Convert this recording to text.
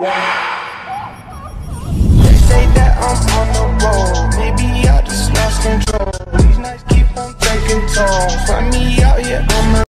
They say that I'm on the road. Maybe I just lost control. These nights keep on taking toll. Find me out here on my